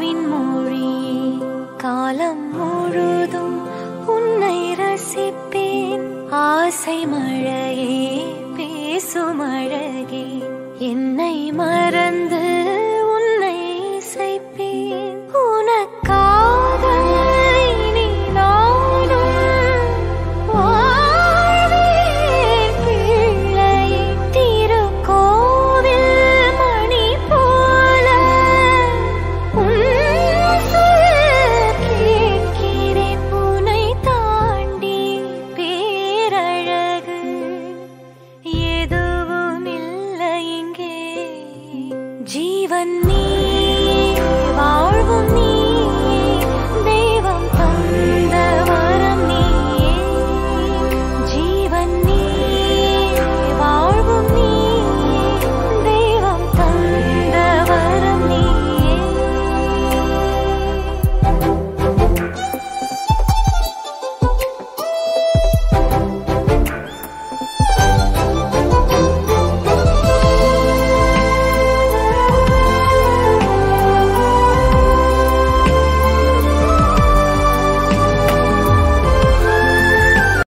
வாழ்வின் மொழியே காலம் முழுதும் உன்னை ரசிப்பேன். ஆசை மழையே பேசும் அழகே. என்னை மறந்து even need